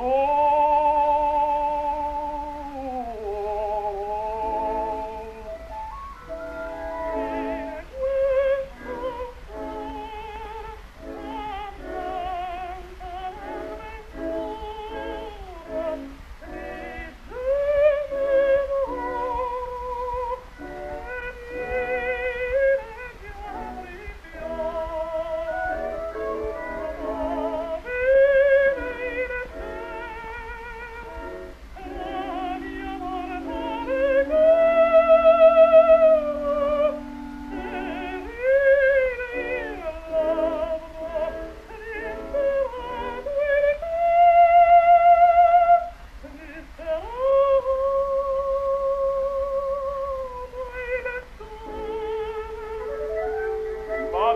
Oh,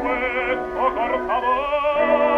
questo cor favor.